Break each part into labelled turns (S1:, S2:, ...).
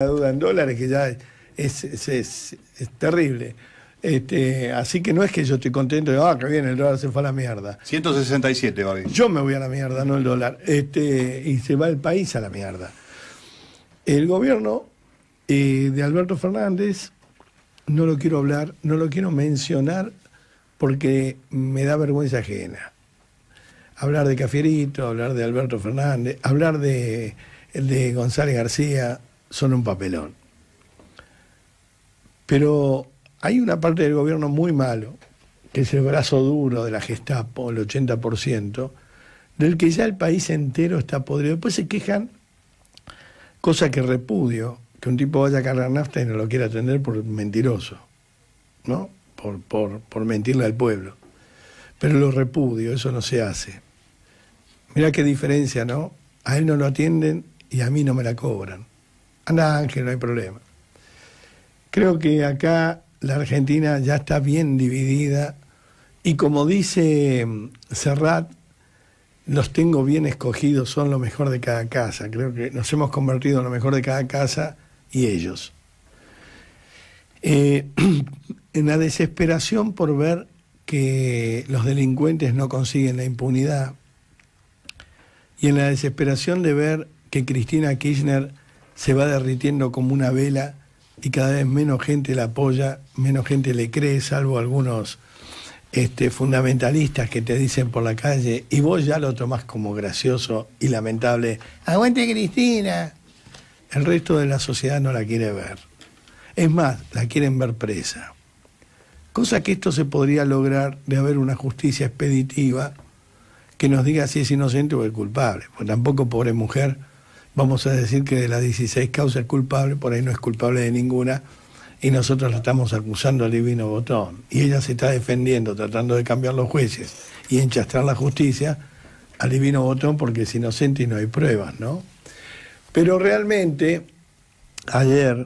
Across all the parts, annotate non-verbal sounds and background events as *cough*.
S1: deuda en dólares que ya es, es, es, terrible. Este, así que no es que yo estoy contento de, ah, que bien, el dólar se fue a la mierda.
S2: 167 va bien.
S1: Yo me voy a la mierda, no el dólar. Este, y se va el país a la mierda. El gobierno eh, de Alberto Fernández, no lo quiero hablar, no lo quiero mencionar porque me da vergüenza ajena. Hablar de Cafierito, hablar de Alberto Fernández, hablar de, de González García, son un papelón. Pero hay una parte del gobierno muy malo, que es el brazo duro de la Gestapo, el 80%, del que ya el país entero está podrido. Después se quejan, cosa que repudio, que un tipo vaya a cargar nafta y no lo quiera atender por mentiroso, ¿no? Por, por, por mentirle al pueblo. Pero lo repudio, eso no se hace. Mira qué diferencia, ¿no? A él no lo atienden y a mí no me la cobran. Anda Ángel, no hay problema. Creo que acá la Argentina ya está bien dividida y como dice mm, Serrat, los tengo bien escogidos, son lo mejor de cada casa. Creo que nos hemos convertido en lo mejor de cada casa y ellos. Eh, *clears throat* en la desesperación por ver que los delincuentes no consiguen la impunidad y en la desesperación de ver que Cristina Kirchner se va derritiendo como una vela y cada vez menos gente la apoya, menos gente le cree, salvo algunos este, fundamentalistas que te dicen por la calle, y vos ya lo tomás como gracioso y lamentable, aguante Cristina. El resto de la sociedad no la quiere ver. Es más, la quieren ver presa. Cosa que esto se podría lograr de haber una justicia expeditiva que nos diga si es inocente o es culpable. Pues tampoco, pobre mujer, vamos a decir que de las 16 causas culpable, por ahí no es culpable de ninguna, y nosotros la estamos acusando al divino botón. Y ella se está defendiendo, tratando de cambiar los jueces y enchastrar la justicia al divino botón porque es inocente y no hay pruebas, ¿no? Pero realmente, ayer,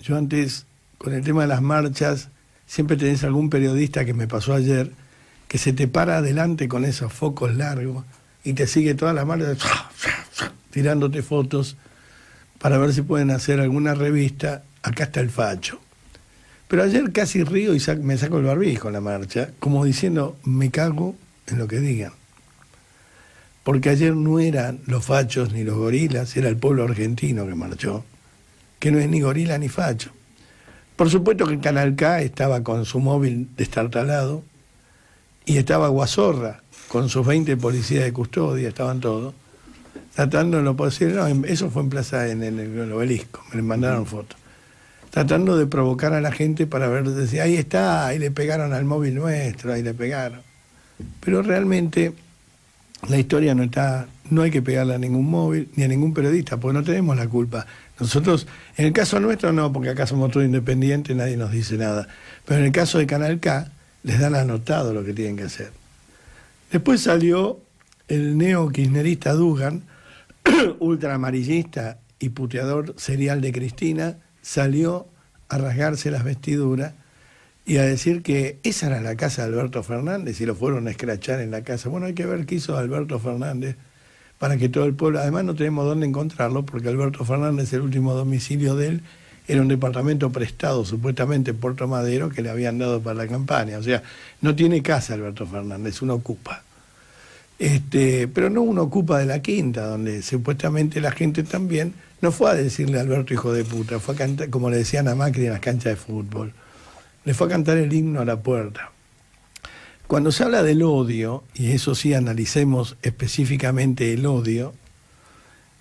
S1: yo antes, con el tema de las marchas, siempre tenés algún periodista que me pasó ayer, que se te para adelante con esos focos largos y te sigue toda la marcha tirándote fotos para ver si pueden hacer alguna revista. Acá está el facho. Pero ayer casi río y me saco el barbijo en la marcha, como diciendo, me cago en lo que digan. Porque ayer no eran los fachos ni los gorilas, era el pueblo argentino que marchó, que no es ni gorila ni facho. Por supuesto que el Canal K estaba con su móvil destartalado y estaba Guazorra con sus 20 policías de custodia, estaban todos tratando lo posible, no, eso fue en Plaza, en el, obelisco, me mandaron fotos, tratando de provocar a la gente para ver, decir, ahí está, ahí le pegaron al móvil nuestro, ahí le pegaron. Pero realmente la historia no está, no hay que pegarle a ningún móvil ni a ningún periodista, porque no tenemos la culpa. Nosotros, en el caso nuestro no, porque acá somos todos independientes, nadie nos dice nada. Pero en el caso de Canal K, les dan anotado lo que tienen que hacer. Después salió el neo-kirchnerista Dugan, *clears throat* ultra amarillista y puteador serial de Cristina, salió a rasgarse las vestiduras y a decir que esa era la casa de Alberto Fernández y lo fueron a escrachar en la casa. Bueno, hay que ver qué hizo Alberto Fernández para que todo el pueblo, además no tenemos dónde encontrarlo porque Alberto Fernández, el último domicilio de él, era un departamento prestado supuestamente en Puerto Madero que le habían dado para la campaña. O sea, no tiene casa Alberto Fernández, uno ocupa. Este, pero no uno ocupa de la quinta, donde supuestamente la gente también no fue a decirle a Alberto hijo de puta, fue a cantar, como le decían a Macri en las canchas de fútbol, le fue a cantar el himno a la puerta. Cuando se habla del odio, y eso sí analicemos específicamente el odio,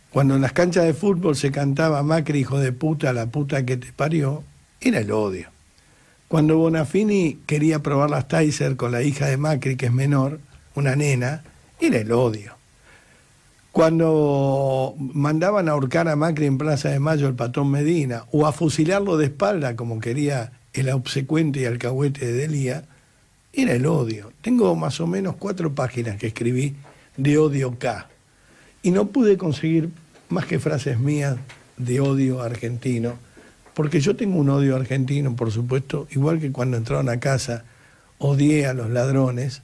S1: cuando en las canchas de fútbol se cantaba Macri hijo de puta, la puta que te parió, era el odio. Cuando Bonafini quería probar las Tyser con la hija de Macri, que es menor, una nena, era el odio. Cuando mandaban a ahorcar a Macri en Plaza de Mayo el patrón Medina, o a fusilarlo de espalda, como quería el obsecuente y alcahuete de Delía, era el odio. Tengo más o menos cuatro páginas que escribí de odio K. Y no pude conseguir más que frases mías de odio argentino, porque yo tengo un odio argentino, por supuesto, igual que cuando entraron a casa odié a los ladrones,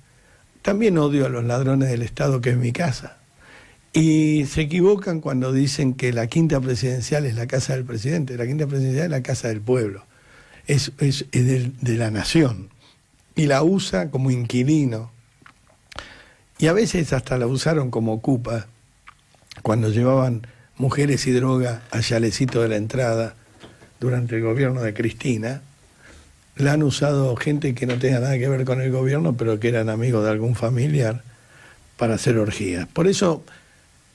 S1: también odio a los ladrones del Estado, que es mi casa. Y se equivocan cuando dicen que la quinta presidencial es la casa del presidente. La quinta presidencial es la casa del pueblo, es, de la nación. Y la usa como inquilino. Y a veces hasta la usaron como ocupa, cuando llevaban mujeres y droga al chalecito de la entrada durante el gobierno de Cristina. La han usado gente que no tenga nada que ver con el gobierno, pero que eran amigos de algún familiar para hacer orgías. Por eso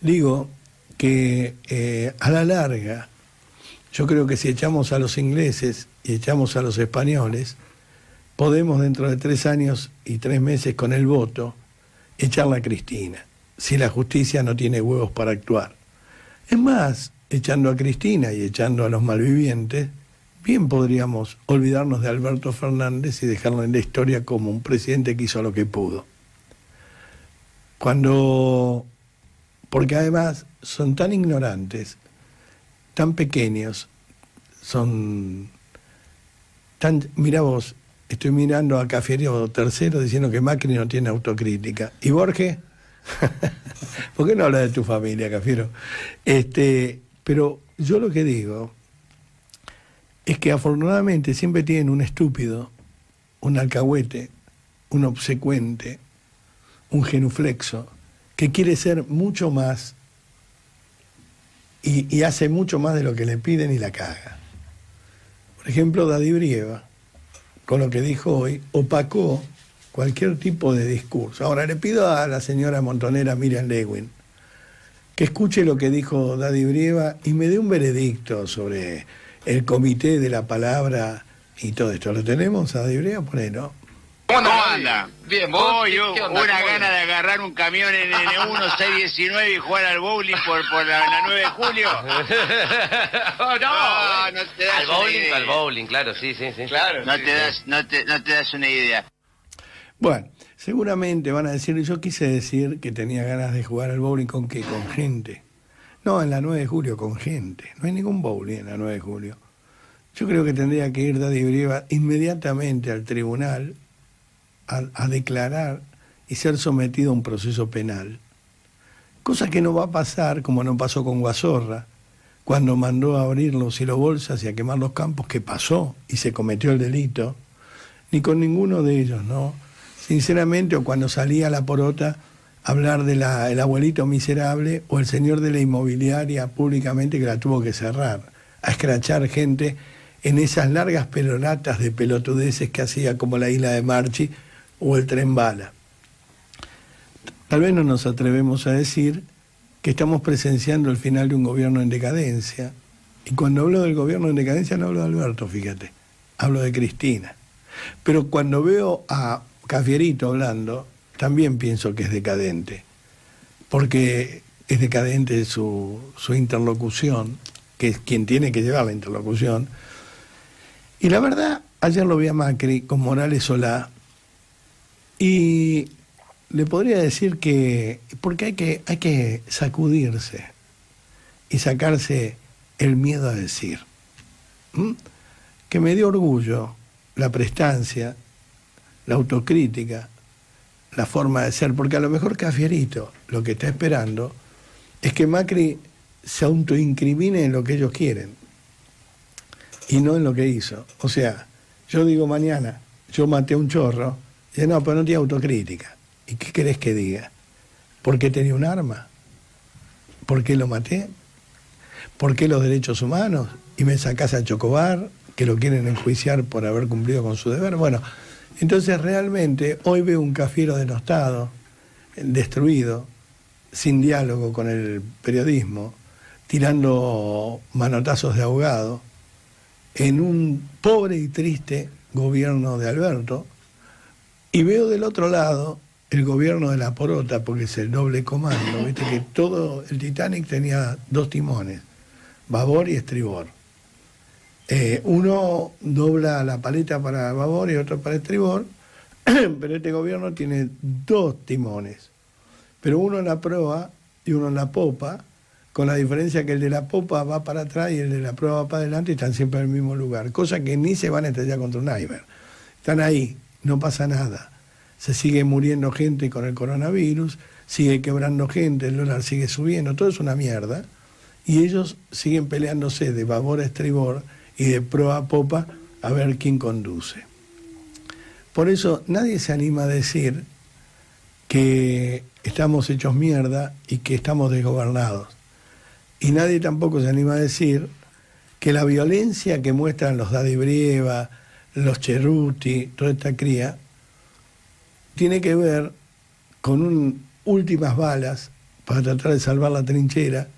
S1: digo que eh, a la larga, yo creo que si echamos a los ingleses y echamos a los españoles, podemos dentro de tres años y tres meses con el voto echarla a Cristina, si la justicia no tiene huevos para actuar. Es más, echando a Cristina y echando a los malvivientes, bien podríamos olvidarnos de Alberto Fernández y dejarlo en la historia como un presidente que hizo lo que pudo. Cuando porque además son tan ignorantes, tan pequeños, son tan... Mira vos, estoy mirando a Cafiero tercero diciendo que Macri no tiene autocrítica. ¿Y Borges? *laughs* ¿Por qué no habla de tu familia, Cafiero? Este, pero yo lo que digo es que afortunadamente siempre tienen un estúpido, un alcahuete, un obsecuente, un genuflexo, que quiere ser mucho más y, hace mucho más de lo que le piden y la caga. Por ejemplo, Daddy Brieva, con lo que dijo hoy, opacó cualquier tipo de discurso. Ahora le pido a la señora montonera Miriam Lewin que escuche lo que dijo Daddy Brieva y me dé un veredicto sobre el comité de la palabra y todo esto. ¿Lo tenemos a Daddy Brieva? Ponelo.
S2: ¿Cómo anda? Bien, voy, una gana de agarrar un camión en N1 619 *laughs* y jugar al bowling por, por la, 9 de julio. *laughs*
S3: oh, no, no, te das al bowling, al bowling, claro, sí, sí, sí.
S2: Claro, no, te das, no, te, no te das una idea.
S1: Bueno, seguramente van a decir, yo quise decir que tenía ganas de jugar al bowling con qué, con gente. No, en la 9 de julio, con gente. No hay ningún bowling en la 9 de julio. Yo creo que tendría que ir Daddy Brieva inmediatamente al tribunal a, declarar y ser sometido a un proceso penal. Cosa que no va a pasar como no pasó con Guazorra, cuando mandó a abrir los bolsas y a quemar los campos, que pasó y se cometió el delito, ni con ninguno de ellos, ¿no? Sinceramente, o cuando salía la porota hablar del el abuelito miserable o el señor de la inmobiliaria públicamente que la tuvo que cerrar, a escrachar gente en esas largas pelonatas de pelotudeces que hacía como la isla de Marchi, o el tren bala. Tal vez no nos atrevemos a decir que estamos presenciando el final de un gobierno en decadencia. Y cuando hablo del gobierno en decadencia no hablo de Alberto, fíjate, hablo de Cristina. Pero cuando veo a Cafierito hablando, también pienso que es decadente, porque es decadente su, su interlocución, que es quien tiene que llevar la interlocución. Y la verdad, ayer lo vi a Macri con Morales Solá, y le podría decir que, porque hay que, hay que sacudirse y sacarse el miedo a decir. Que me dio orgullo la prestancia, la autocrítica, la forma de ser, porque a lo mejor Cafierito lo que está esperando es que Macri se autoincrimine en lo que ellos quieren y no en lo que hizo. O sea, yo digo mañana, yo maté a un chorro, Dice, no, pero no tiene autocrítica. ¿Y qué querés que diga? ¿Por qué tenía un arma? ¿Por qué lo maté? ¿Por qué los derechos humanos? Y me sacás a Chocobar, que lo quieren enjuiciar por haber cumplido con su deber. Bueno, entonces realmente hoy veo un cafiero denostado, destruido, sin diálogo con el periodismo, tirando manotazos de ahogado, en un pobre y triste gobierno de Alberto, y veo del otro lado el gobierno de la porota, porque es el doble comando, viste que todo el Titanic tenía dos timones, babor y estribor. Eh, uno dobla la paleta para babor y otro para estribor, *clears throat* pero este gobierno tiene dos timones, pero uno en la proa y uno en la popa, con la diferencia que el de la popa va para atrás y el de la proa va para adelante y están siempre en el mismo lugar, cosa que ni se van a estrellar contra un iceberg. Están ahí, no pasa nada. Se sigue muriendo gente con el coronavirus, sigue quebrando gente, el dólar sigue subiendo, todo es una mierda. Y ellos siguen peleándose de babor a estribor y de proa a popa a ver quién conduce. Por eso nadie se anima a decir que estamos hechos mierda y que estamos desgobernados. Y nadie tampoco se anima a decir que la violencia que muestran los Dadibrieva, los Cheruti, toda esta cría, tiene que ver con un, últimas balas para tratar de salvar la trinchera,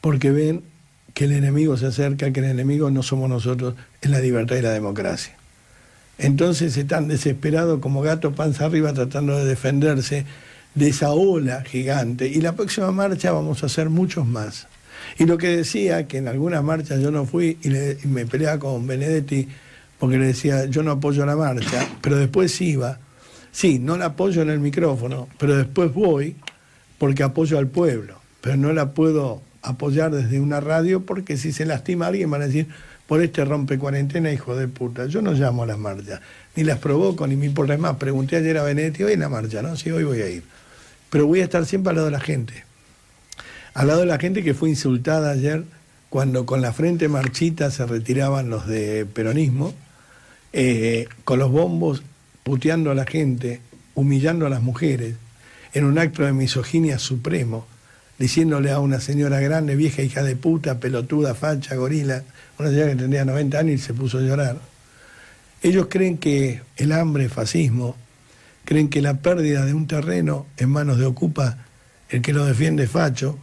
S1: porque ven que el enemigo se acerca, que el enemigo no somos nosotros, es la libertad y la democracia. Entonces están desesperados como gato panza arriba tratando de defenderse de esa ola gigante. Y la próxima marcha vamos a hacer muchos más. Y lo que decía, que en algunas marchas yo no fui y, me peleaba con Benedetti porque le decía, yo no apoyo la marcha, pero después iba. Sí, no la apoyo en el micrófono, pero después voy porque apoyo al pueblo. Pero no la puedo apoyar desde una radio porque si se lastima a alguien van a decir, por este rompe cuarentena, hijo de puta. Yo no llamo a las marchas, ni las provoco, ni me importa más. Pregunté ayer a Benedetti, hoy en la marcha, ¿no? Sí, hoy voy a ir. Pero voy a estar siempre al lado de la gente. Al lado de la gente que fue insultada ayer cuando con la frente marchita se retiraban los de peronismo, eh, con los bombos puteando a la gente, humillando a las mujeres, en un acto de misoginia supremo, diciéndole a una señora grande, vieja hija de puta, pelotuda, facha, gorila, una señora que tendría 90 años y se puso a llorar. Ellos creen que el hambre, fascismo, creen que la pérdida de un terreno en manos de Ocupa, el que lo defiende facho,